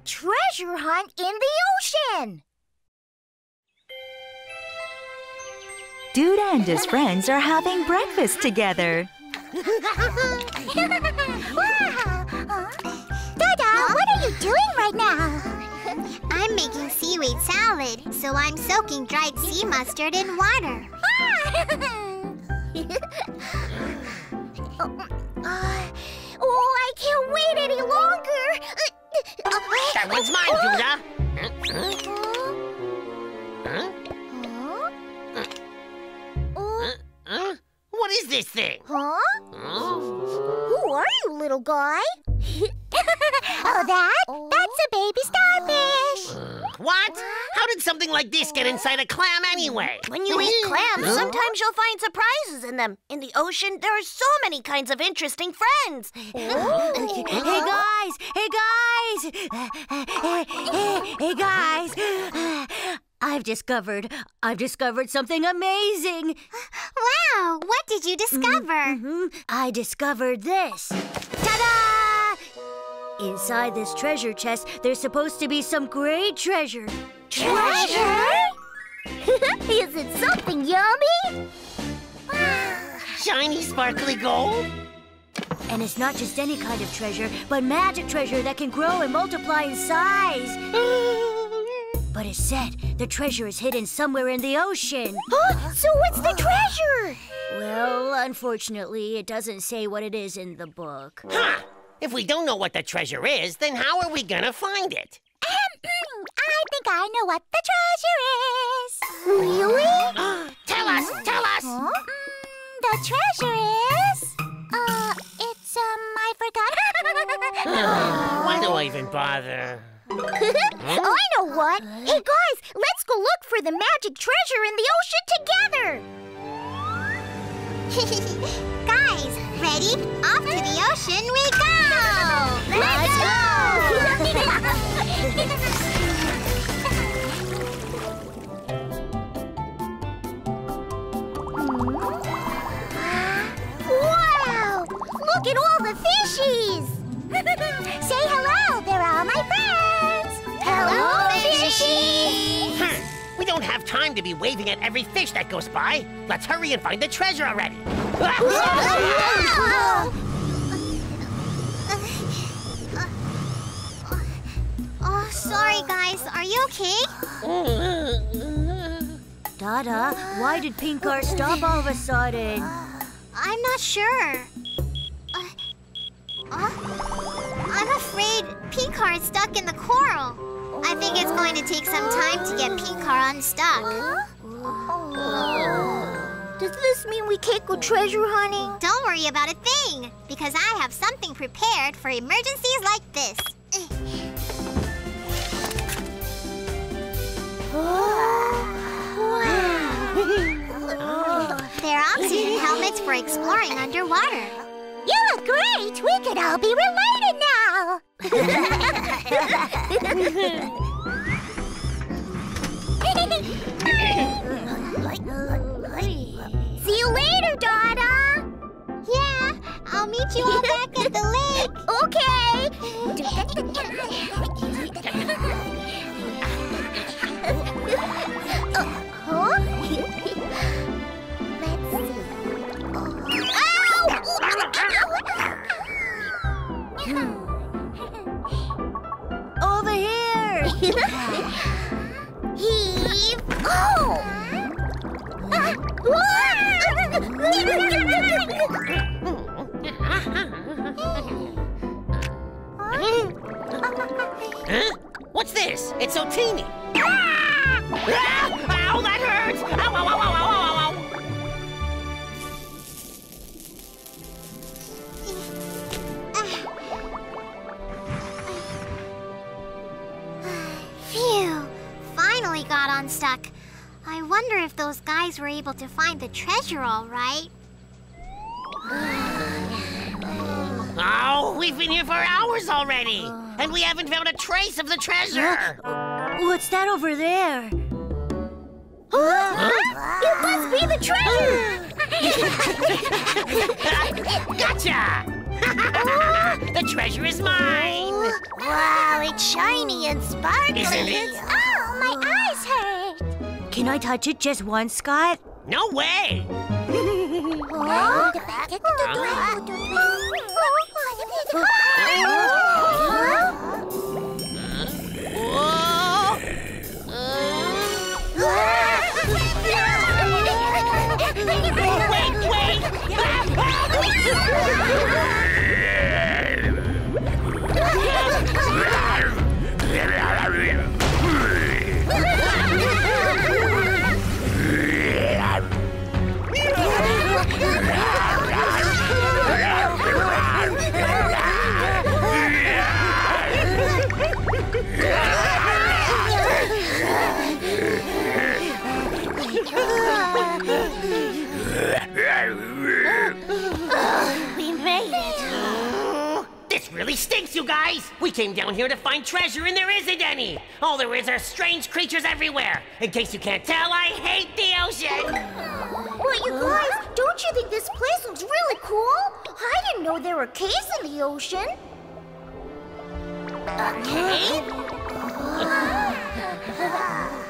a treasure hunt in the ocean. Duda and his friends are having breakfast together. wow. Dada, what are you doing right now? I'm making seaweed salad, so I'm soaking dried sea mustard in water. Oh, I can't wait any longer. That one's mine, Duda. What is this thing? Huh? Who are you, little guy? How did something like this get inside a clam anyway? When you eat clams, sometimes you'll find surprises in them. In the ocean, there are so many kinds of interesting friends. hey guys! Hey guys! hey, hey guys! I've discovered, I've discovered something amazing. Wow, what did you discover? hmm I discovered this. Ta-da! Inside this treasure chest, there's supposed to be some great treasure. Treasure? Is it something yummy? Shiny, sparkly gold? And it's not just any kind of treasure, but magic treasure that can grow and multiply in size. But it's said the treasure is hidden somewhere in the ocean. Huh? so what's the treasure? Well, unfortunately, it doesn't say what it is in the book. Huh. If we don't know what the treasure is, then how are we gonna find it? I think I know what the treasure is. Really? tell us, tell us! Huh? Mm, the treasure is. Uh, it's, um, I forgot. Why do I even bother? I know what. Hey, guys, let's go look for the magic treasure in the ocean together. Guys, ready? Off to the ocean we go! Hmm? wow! Look at all the fishies! Say hello, they're all my friends! Hello, fishy! Huh. Hmm, we don't have time to be waving at every fish that goes by. Let's hurry and find the treasure already. guys. Are you okay? Dada, why did Pinkar stop all of a sudden? I'm not sure. Uh, uh, I'm afraid Pinkar is stuck in the coral. I think it's going to take some time to get Pink Pinkar unstuck. Does this mean we can't go treasure hunting? Don't worry about a thing, because I have something prepared for emergencies like this. They're oxygen helmets for exploring underwater. You look great! We could all be related now! See you later, Dada! Yeah, I'll meet you all back at the lake. Okay! Those guys were able to find the treasure all right. Oh, we've been here for hours already, and we haven't found a trace of the treasure. What's that over there? It must be the treasure! gotcha! the treasure is mine! Wow, it's shiny and sparkly. Isn't it? Oh, my eyes hurt. Can I touch it just once, Scott? No way! Oh. Wait, wait! Came down here to find treasure and there isn't any! All there is are strange creatures everywhere! In case you can't tell, I hate the ocean! Well, you guys, don't you think this place looks really cool? I didn't know there were caves in the ocean. A cave?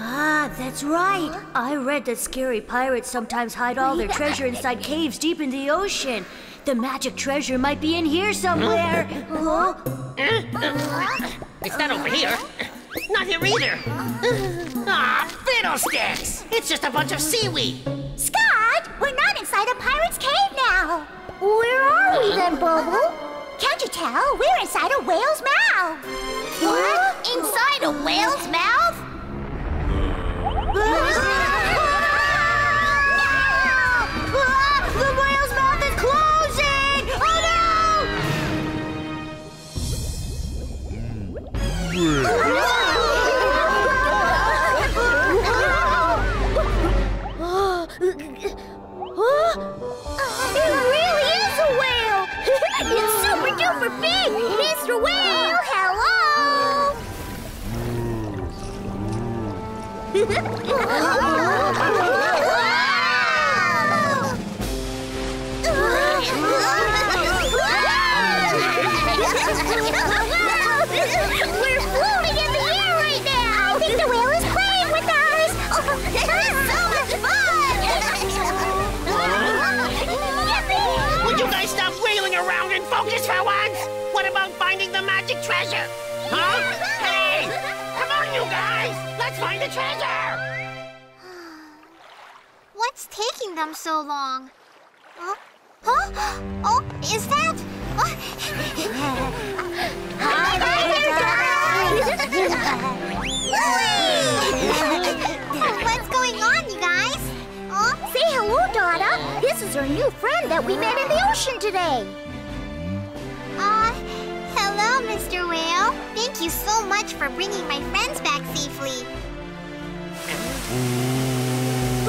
Ah, that's right. I read that scary pirates sometimes hide all their treasure inside caves deep in the ocean. The magic treasure might be in here somewhere. Huh? It's not over here. Not here either. Ah, fiddlesticks! It's just a bunch of seaweed. Scott, we're not inside a pirate's cave now. Where are we then, Bubble? Can't you tell? We're inside a whale's mouth. What? Inside a whale's mouth? Treasure? Huh? Hey! Come on, you guys! Let's find the treasure! What's taking them so long? Huh? Huh? Oh, is that? What's going on, you guys? Huh? Say hello, Dada. This is our new friend that we met in the ocean today. Uh, Mr. Whale. Thank you so much for bringing my friends back safely.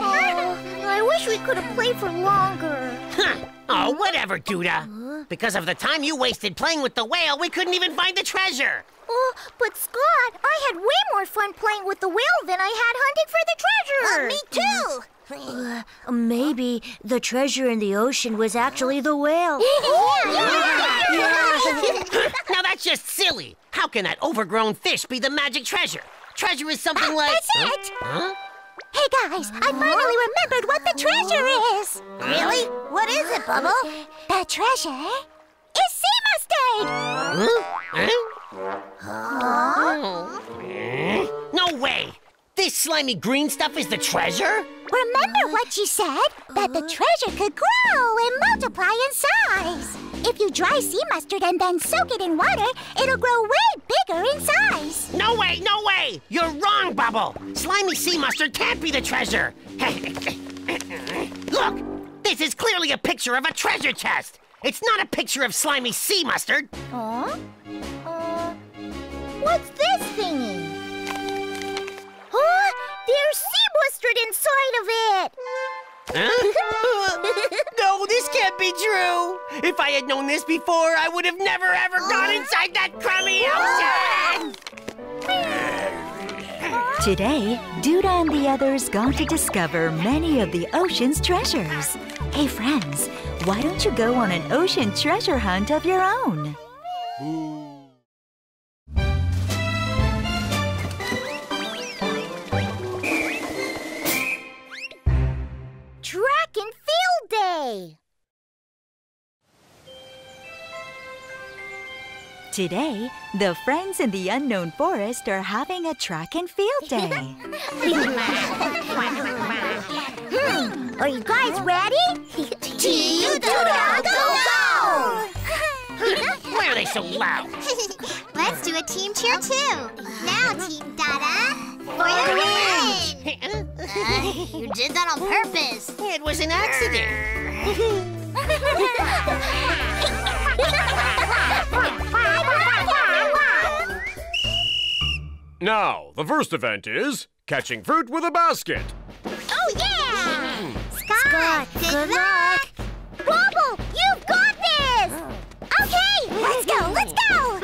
oh, I wish we could have played for longer. Huh. Oh, whatever, Duda. Because of the time you wasted playing with the whale, we couldn't even find the treasure. Oh, but Scott, I had way more fun playing with the whale than I had hunting for the treasure. Oh, me too. Uh, maybe the treasure in the ocean was actually the whale. now that's just silly. How can that overgrown fish be the magic treasure? Treasure is something like. That's it. Huh? Hey guys, I finally remembered what the treasure is. Really? What is it, Bubble? The treasure is sea mustard. Huh? Huh? Oh. No way! This slimy green stuff is the treasure? Remember what you said? That the treasure could grow and multiply in size. If you dry sea mustard and then soak it in water, it'll grow way bigger in size. No way, no way! You're wrong, Bubble! Slimy sea mustard can't be the treasure! Look! This is clearly a picture of a treasure chest! It's not a picture of slimy sea mustard! Huh? Uh, what's this There's sea mustard inside of it. Huh? no, this can't be true! If I had known this before, I would have never ever gone inside that crummy ocean! Today, Duda and the others going to discover many of the ocean's treasures. Hey, friends, why don't you go on an ocean treasure hunt of your own? Track Today, the friends in the unknown forest are having a track and field day. Hmm, Are you guys ready? Team Duda, go, go! Why are they so loud? Let's do a team cheer too. Now, Team Dada, for the win! Uh, you did that on purpose. It was an accident. Now, the first event is catching fruit with a basket. Oh, yeah! Hmm. Scott, good, luck. Wobble, you've got this! Okay, let's go, let's go!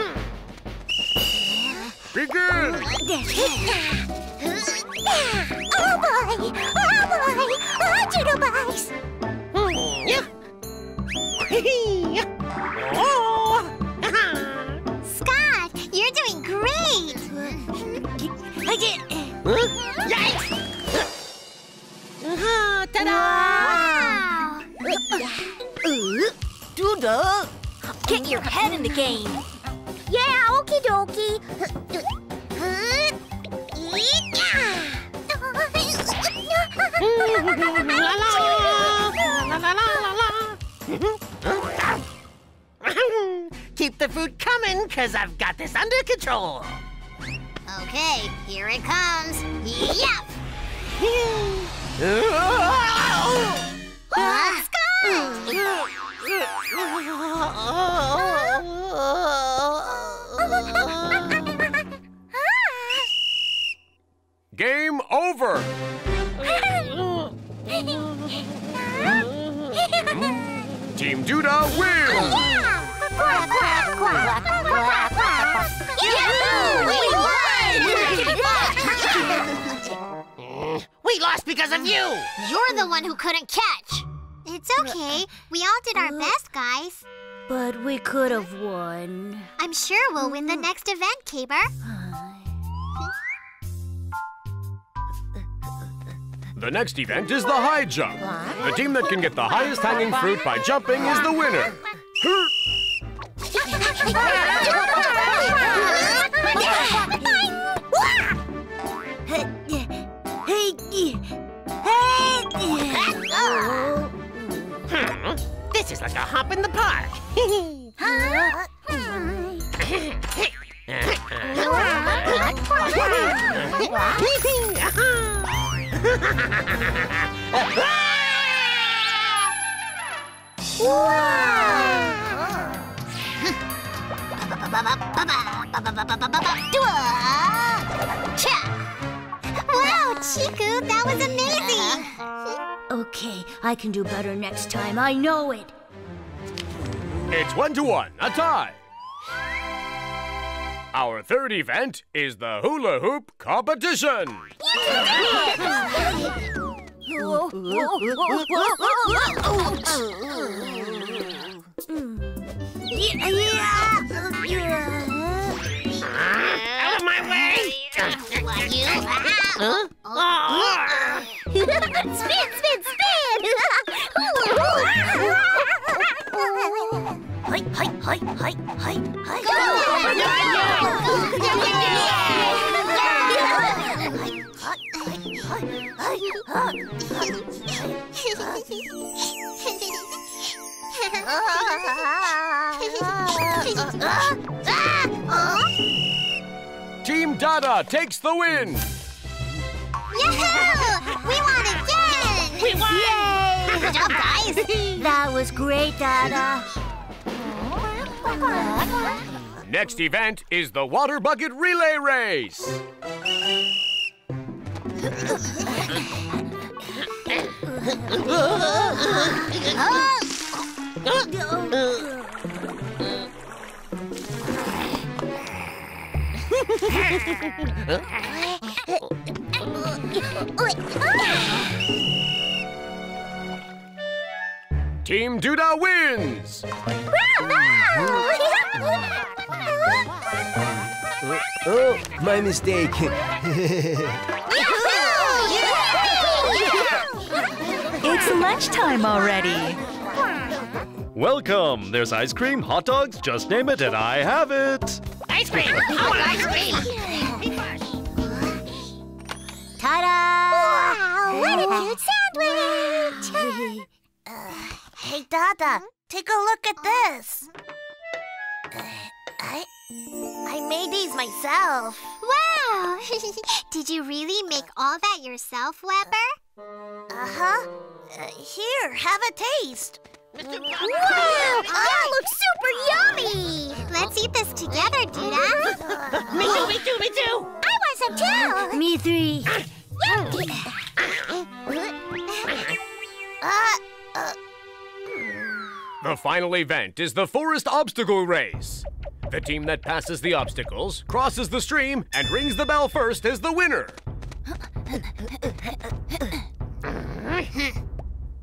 Begin! Oh boy! Oh boy! Hmm. Oh, Doodle Bugs! Scott, Yikes! Uh-huh, ta-da! Wow. Duda, get your head in the game. Yeah, okie dokie. La la la la la la la. Keep the food coming, cause I've got this under control. Okay, here it comes. Yep. Uh, Game of you! You're the one who couldn't catch. It's uh, okay. Uh, we all did our uh, best, guys. But we could have won. I'm sure we'll win the mm. next event, Caber. The next event is the high jump. The team that can get the highest hanging fruit by jumping is the winner. like a hop in the park. Wow, Chiku, that was amazing. Okay, I can do better next time. I know it. It's one to one, a tie. Our third event is the hula hoop competition. Out of my way! Huh? Team takes the win. Yahoo! We won again! We won! Good job, guys! That was great, Dada. Next event is the water bucket relay race. Oh! Team Duda wins! Oh, my mistake. It's lunchtime already. Welcome. There's ice cream, hot dogs, just name it, and I have it. Ice cream! I want ice cream! Ta-da! Wow, what a cute sandwich! Hey, Dada, take a look at this. Uh, I, I made these myself. Wow! Did you really make all that yourself, Weber? Uh-huh. Uh, here, have a taste. Wow! That looks super yummy! Let's eat this together, Duda. Me too, me too, me too! I want some too! Me three. Uh, uh, The final event is the Forest Obstacle Race. The team that passes the obstacles, crosses the stream, and rings the bell first is the winner.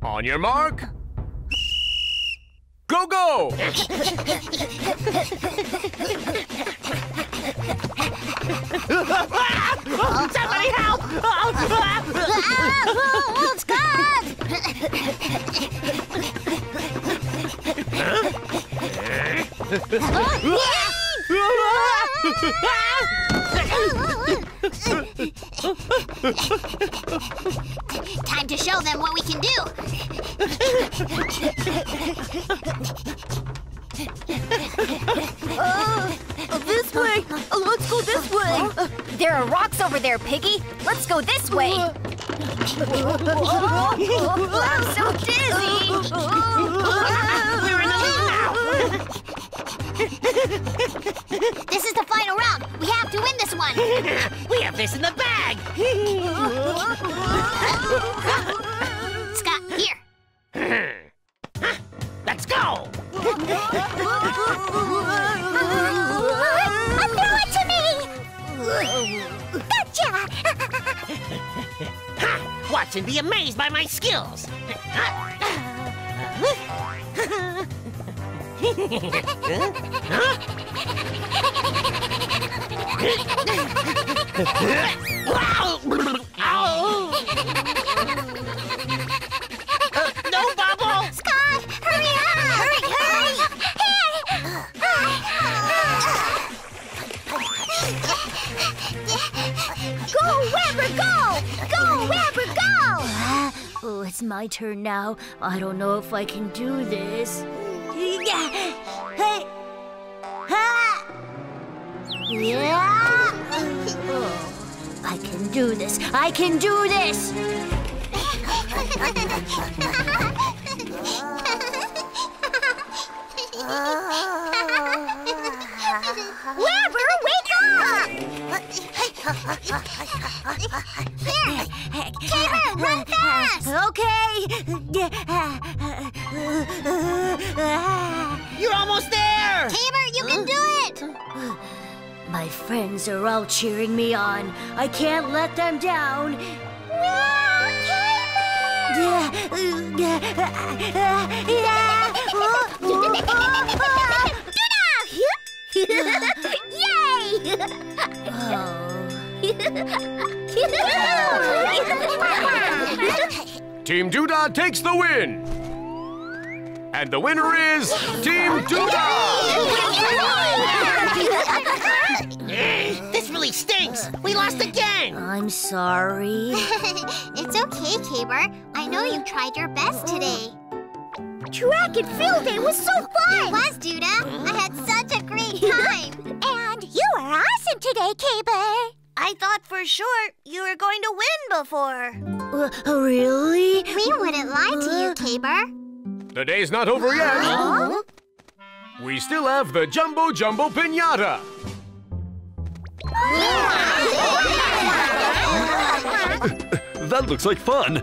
On your mark. Go, go! Somebody help! Oh, Scott! Time to show them what we can do. Oh, this way. Let's go this way. There are rocks over there, Piggy. Let's go this way. I'm so dizzy. We're in the lead now! This is the final round. We have to win this one. We have this in the bag! no bubble! Scott, hurry up! Hurry, hurry! Go, Weber, go! Go, Weber, go! Oh, it's my turn now. I don't know if I can do this. Yeah! Oh, I can do this. I can do this. Weber, wake up! Taylor, run fast! Okay. You're almost there! Taylor, you can do it! My friends are all cheering me on. I can't let them down. Yay! Team Duda takes the win! And the winner is Team Duda! This really stinks! We lost again! I'm sorry. it's okay, Caber. I know you tried your best today. Track and field day was so fun! It fun! was, Duda. I had such a great time. And you were awesome today, Caber! I thought for sure you were going to win before. Uh, really? We wouldn't lie to you, Caber. The day's not over yet. We still have the Jumbo Jumbo Pinata. That looks like fun.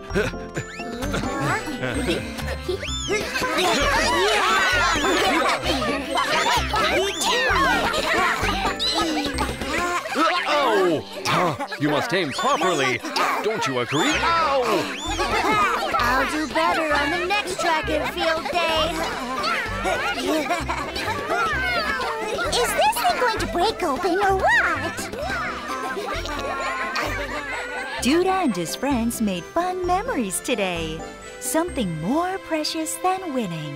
oh! You must aim properly. Don't you agree? Ow! I'll do better on the next track and field day. Is this thing going to break open or what? Duda and his friends made fun memories today. Something more precious than winning.